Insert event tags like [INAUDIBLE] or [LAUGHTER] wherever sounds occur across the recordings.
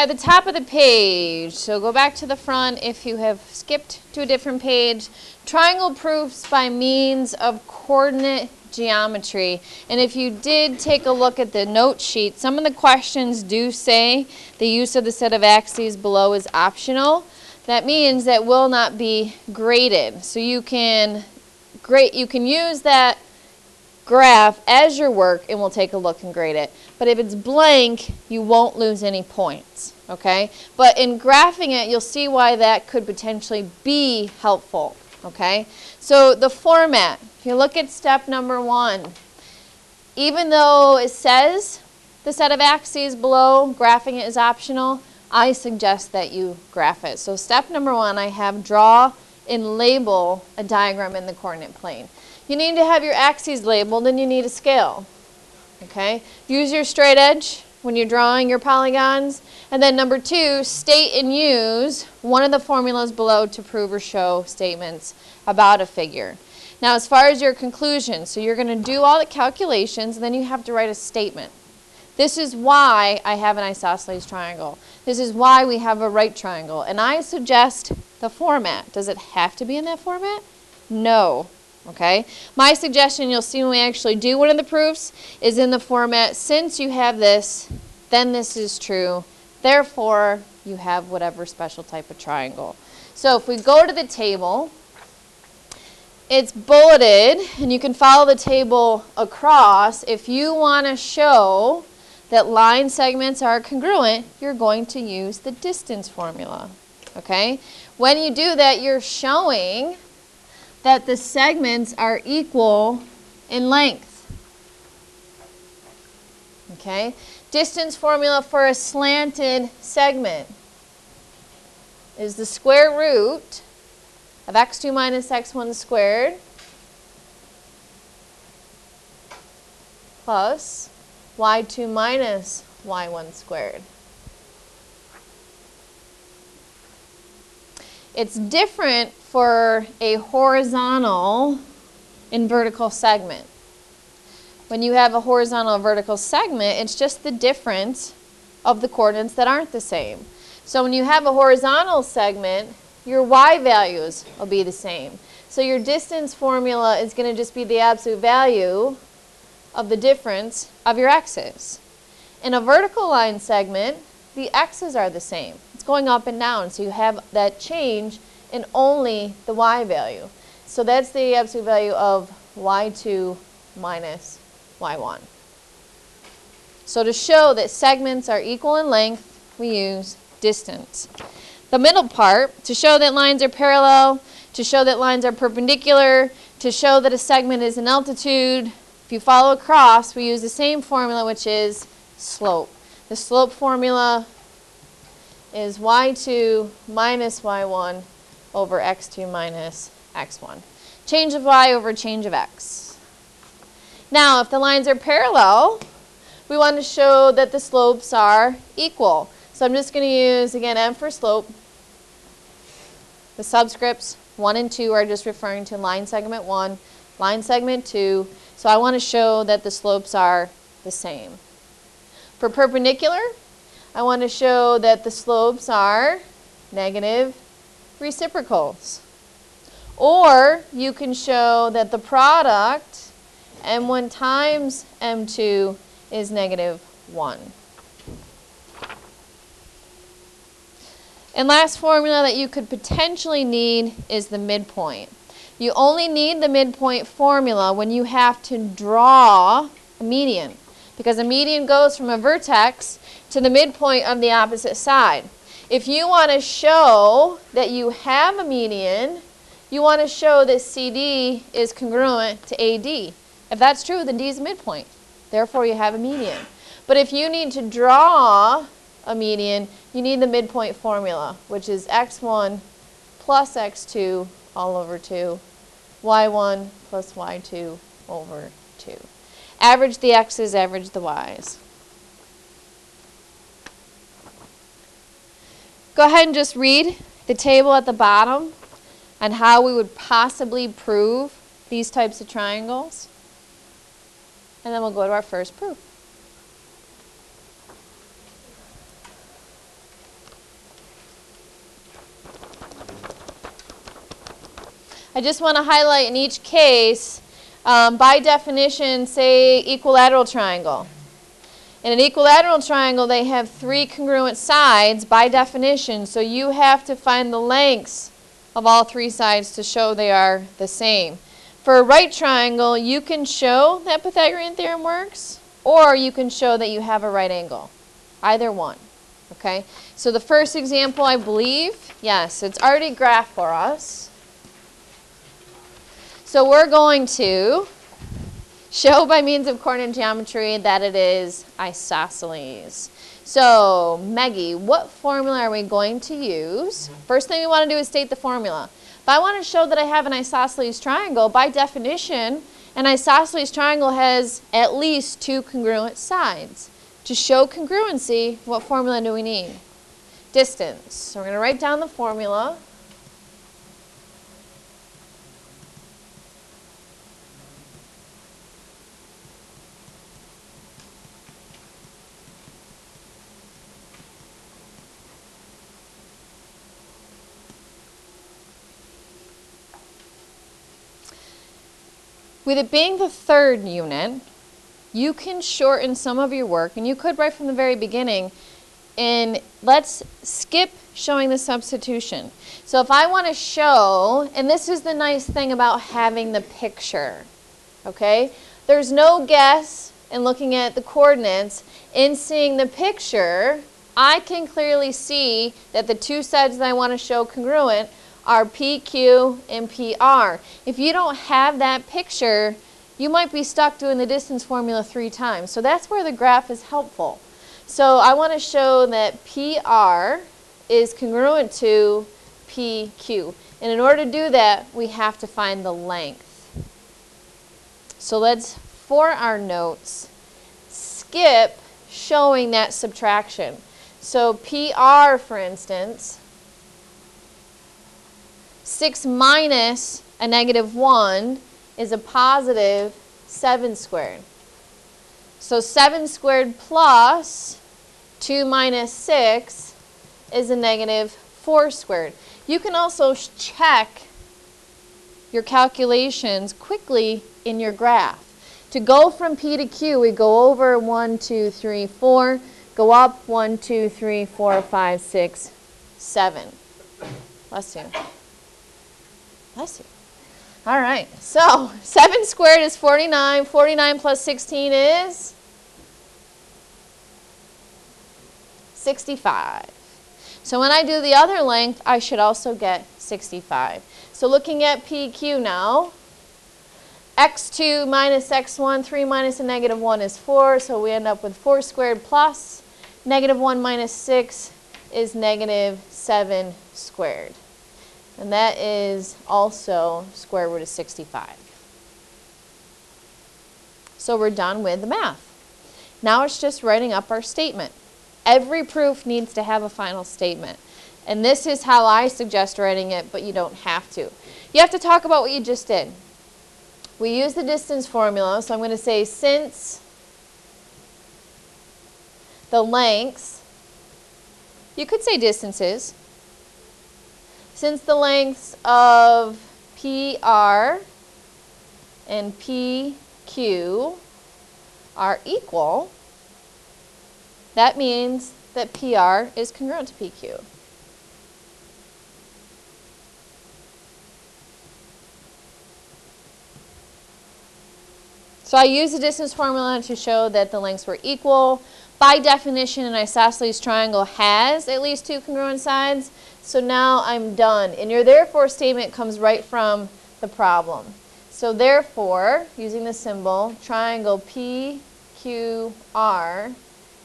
at the top of the page, so go back to the front if you have skipped to a different page, triangle proofs by means of coordinate geometry. And if you did take a look at the note sheet, some of the questions do say the use of the set of axes below is optional. That means that will not be graded. So you can grade, you can use that graph as your work and we'll take a look and grade it. But if it's blank, you won't lose any points, okay? But in graphing it, you'll see why that could potentially be helpful, okay? So the format, if you look at step number one, even though it says the set of axes below, graphing it is optional, I suggest that you graph it. So step number one, I have draw and label a diagram in the coordinate plane. You need to have your axes labeled and you need a scale. Okay? Use your straight edge when you're drawing your polygons. And then number two, state and use one of the formulas below to prove or show statements about a figure. Now as far as your conclusion, so you're going to do all the calculations and then you have to write a statement. This is why I have an isosceles triangle. This is why we have a right triangle. And I suggest the format. Does it have to be in that format? No. Okay? My suggestion, you'll see when we actually do one of the proofs, is in the format, since you have this, then this is true. Therefore, you have whatever special type of triangle. So if we go to the table, it's bulleted, and you can follow the table across. If you want to show that line segments are congruent, you're going to use the distance formula. Okay? When you do that, you're showing that the segments are equal in length. Okay? Distance formula for a slanted segment is the square root of x2 minus x1 squared plus y2 minus y1 squared. It's different for a horizontal and vertical segment. When you have a horizontal and vertical segment, it's just the difference of the coordinates that aren't the same. So when you have a horizontal segment, your y values will be the same. So your distance formula is going to just be the absolute value of the difference of your x's. In a vertical line segment, the x's are the same. It's going up and down, so you have that change in only the y value. So that's the absolute value of y2 minus y1. So to show that segments are equal in length, we use distance. The middle part, to show that lines are parallel, to show that lines are perpendicular, to show that a segment is an altitude, if you follow across, we use the same formula, which is slope. The slope formula is y2 minus y1 over x2 minus x1. Change of y over change of x. Now, if the lines are parallel, we want to show that the slopes are equal. So I'm just going to use, again, m for slope. The subscripts 1 and 2 are just referring to line segment 1, line segment 2. So I want to show that the slopes are the same. For perpendicular, I want to show that the slopes are negative reciprocals. Or you can show that the product m1 times m2 is negative 1. And last formula that you could potentially need is the midpoint. You only need the midpoint formula when you have to draw a median because a median goes from a vertex to the midpoint of the opposite side. If you want to show that you have a median, you want to show that CD is congruent to AD. If that's true, then D is a midpoint. Therefore, you have a median. But if you need to draw a median, you need the midpoint formula, which is x1 plus x2 all over 2, y1 plus y2 over 2. Average the x's, average the y's. Go ahead and just read the table at the bottom on how we would possibly prove these types of triangles. And then we'll go to our first proof. I just want to highlight in each case um, by definition, say equilateral triangle. In an equilateral triangle, they have three congruent sides by definition, so you have to find the lengths of all three sides to show they are the same. For a right triangle, you can show that Pythagorean theorem works, or you can show that you have a right angle. Either one. Okay? So the first example, I believe, yes, it's already graphed for us. So we're going to show by means of coordinate geometry that it is isosceles. So, Maggie, what formula are we going to use? First thing we want to do is state the formula. If I want to show that I have an isosceles triangle, by definition, an isosceles triangle has at least two congruent sides. To show congruency, what formula do we need? Distance. So we're going to write down the formula. With it being the third unit, you can shorten some of your work, and you could right from the very beginning, and let's skip showing the substitution. So if I want to show, and this is the nice thing about having the picture, okay? There's no guess in looking at the coordinates. In seeing the picture, I can clearly see that the two sides that I want to show congruent are PQ and PR. If you don't have that picture, you might be stuck doing the distance formula three times. So that's where the graph is helpful. So I want to show that PR is congruent to PQ. And in order to do that, we have to find the length. So let's, for our notes, skip showing that subtraction. So PR, for instance, 6 minus a negative 1 is a positive 7 squared. So 7 squared plus 2 minus 6 is a negative 4 squared. You can also check your calculations quickly in your graph. To go from P to Q, we go over 1, 2, 3, 4, go up 1, 2, 3, 4, 5, 6, 7. Bless you. Bless you. All right, so [LAUGHS] 7 squared is 49. 49 plus 16 is 65. So when I do the other length, I should also get 65. So looking at PQ now, x2 minus x1, 3 minus a negative 1 is 4, so we end up with 4 squared plus negative 1 minus 6 is negative 7 squared. And that is also square root of 65. So we're done with the math. Now it's just writing up our statement. Every proof needs to have a final statement. And this is how I suggest writing it, but you don't have to. You have to talk about what you just did. We use the distance formula, so I'm going to say since the lengths, you could say distances, since the lengths of PR and PQ are equal, that means that PR is congruent to PQ. So I used the distance formula to show that the lengths were equal. By definition, an isosceles triangle has at least two congruent sides. So now I'm done. And your therefore statement comes right from the problem. So therefore, using the symbol, triangle PQR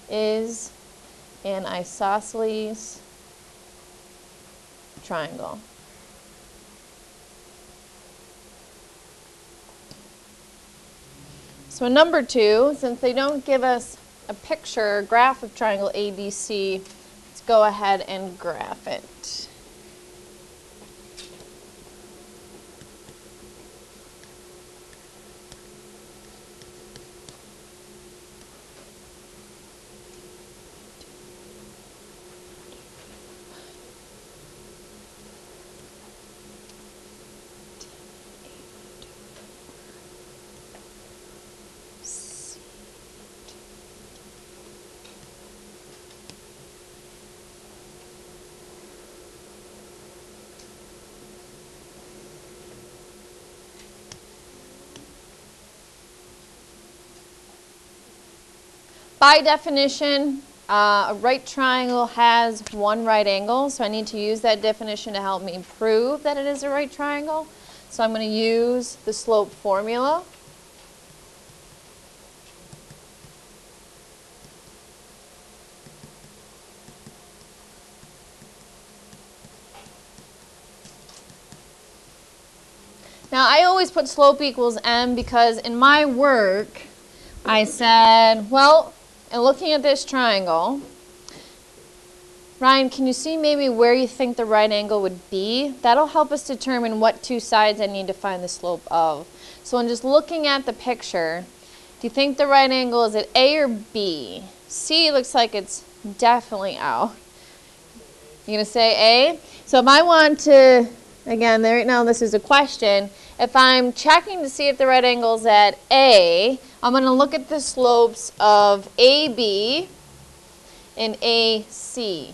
is an isosceles triangle. So number two, since they don't give us a picture, graph of triangle ABC, go ahead and graph it. By definition, uh, a right triangle has one right angle, so I need to use that definition to help me prove that it is a right triangle. So I'm going to use the slope formula. Now I always put slope equals m because in my work I said, well, in looking at this triangle, Ryan, can you see maybe where you think the right angle would be? That'll help us determine what two sides I need to find the slope of. So in just looking at the picture, do you think the right angle is at A or B? C looks like it's definitely out. You gonna say A? So if I want to, again, right now this is a question. If I'm checking to see if the right angle is at A, I'm going to look at the slopes of AB and AC.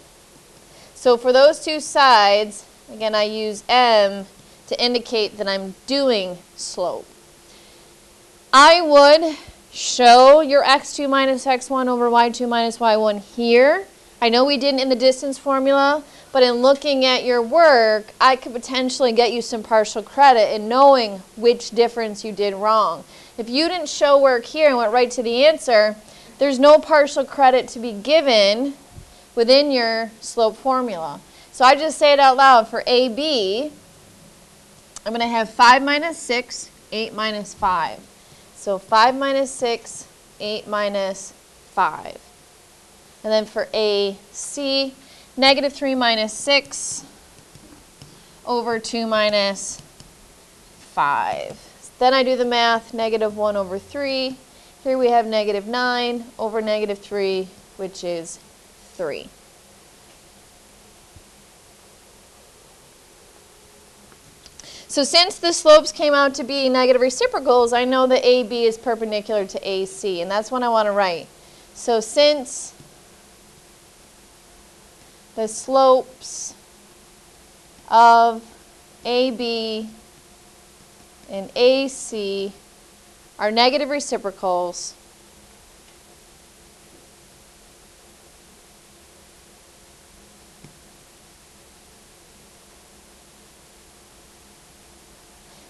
So for those two sides, again, I use M to indicate that I'm doing slope. I would show your x2 minus x1 over y2 minus y1 here. I know we didn't in the distance formula, but in looking at your work, I could potentially get you some partial credit in knowing which difference you did wrong. If you didn't show work here and went right to the answer, there's no partial credit to be given within your slope formula. So I just say it out loud for AB, I'm going to have 5 minus 6, 8 minus 5. So 5 minus 6, 8 minus 5. And then for AC, negative 3 minus 6 over 2 minus 5. Then I do the math, negative 1 over 3. Here we have negative 9 over negative 3, which is 3. So since the slopes came out to be negative reciprocals, I know that AB is perpendicular to AC, and that's what I want to write. So since the slopes of AB and AC are negative reciprocals.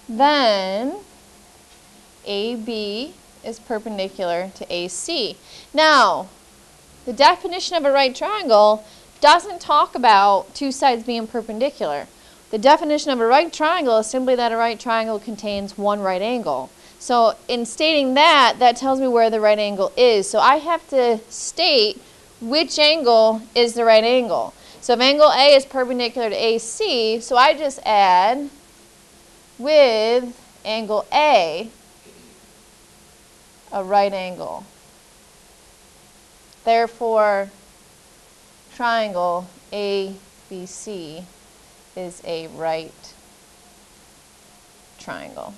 Then AB is perpendicular to AC. Now, the definition of a right triangle doesn't talk about two sides being perpendicular. The definition of a right triangle is simply that a right triangle contains one right angle. So in stating that, that tells me where the right angle is. So I have to state which angle is the right angle. So if angle A is perpendicular to AC, so I just add with angle A, a right angle. Therefore, triangle ABC is a right triangle.